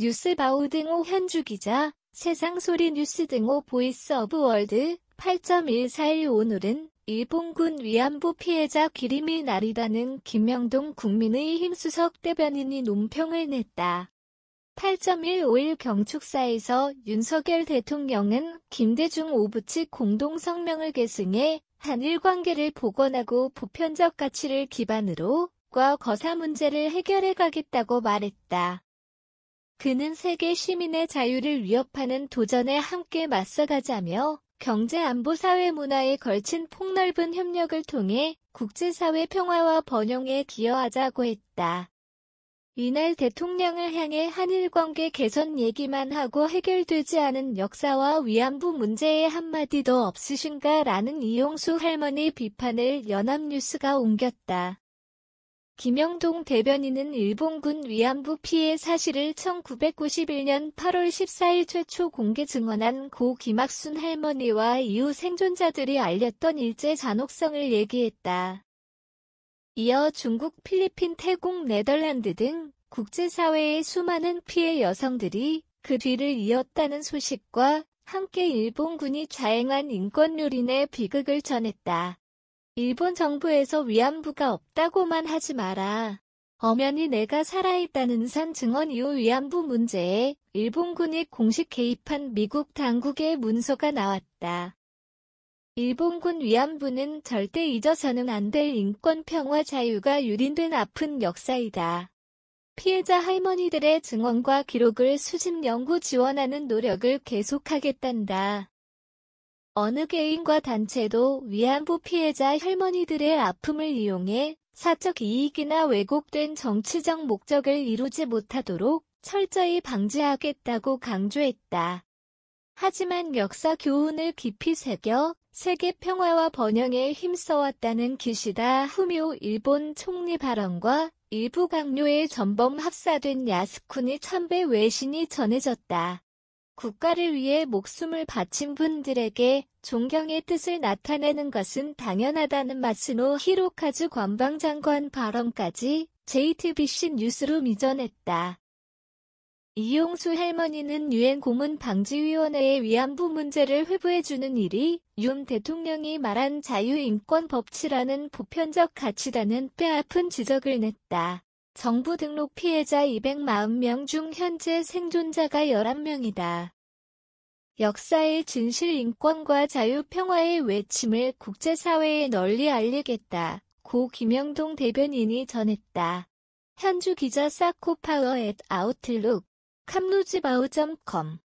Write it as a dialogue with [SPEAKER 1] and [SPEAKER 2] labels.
[SPEAKER 1] 뉴스바우 등호 현주 기자, 세상소리 뉴스 등호 Voice of World 8.141 오늘은 일본군 위안부 피해자 기림의 날이다는 김명동 국민의힘 수석 대변인이 논평을 냈다. 8.151 경축사에서 윤석열 대통령은 김대중 오부치 공동성명을 계승해 한일 관계를 복원하고 보편적 가치를 기반으로 과거사 문제를 해결해 가겠다고 말했다. 그는 세계 시민의 자유를 위협하는 도전에 함께 맞서가자며 경제 안보 사회 문화에 걸친 폭넓은 협력을 통해 국제사회 평화와 번영에 기여하자고 했다. 이날 대통령을 향해 한일 관계 개선 얘기만 하고 해결되지 않은 역사와 위안부 문제에 한마디도 없으신가 라는 이용수 할머니 비판을 연합뉴스가 옮겼다. 김영동 대변인은 일본군 위안부 피해 사실을 1991년 8월 14일 최초 공개 증언한 고 김학순 할머니와 이후 생존자들이 알렸던 일제 잔혹성을 얘기했다. 이어 중국, 필리핀, 태국, 네덜란드 등 국제사회의 수많은 피해 여성들이 그 뒤를 이었다는 소식과 함께 일본군이 자행한 인권유린의 비극을 전했다. 일본 정부에서 위안부가 없다고만 하지 마라. 엄연히 내가 살아있다는 산 증언 이후 위안부 문제에 일본군이 공식 개입한 미국 당국의 문서가 나왔다. 일본군 위안부는 절대 잊어서는 안 될 인권 평화 자유가 유린된 아픈 역사이다. 피해자 할머니들의 증언과 기록을 수집 연구 지원하는 노력을 계속하겠단다. 어느 개인과 단체도 위안부 피해자 할머니들의 아픔을 이용해 사적 이익이나 왜곡된 정치적 목적을 이루지 못하도록 철저히 방지하겠다고 강조했다. 하지만 역사 교훈을 깊이 새겨 세계 평화와 번영에 힘써왔다는 기시다 후미오 일본 총리 발언과 일부 강요에 전범 합사된 야스쿠니 참배 외신이 전해졌다. 국가를 위해 목숨을 바친 분들에게 존경의 뜻을 나타내는 것은 당연하다는 마스노 히로카즈 관방장관 발언까지 JTBC 뉴스로 미전했다. 이용수 할머니는 유엔 고문 방지위원회의 위안부 문제를 회부해주는 일이 윤 대통령이 말한 자유인권 법치라는 보편적 가치다는 뼈아픈 지적을 냈다. 정부 등록 피해자 240명 중 현재 생존자가 11명이다. 역사의 진실 인권과 자유 평화의 외침을 국제사회에 널리 알리겠다. 고 김영동 대변인이 전했다. 현주 기자 사코파워 앳 아웃룩 캄루지바우.com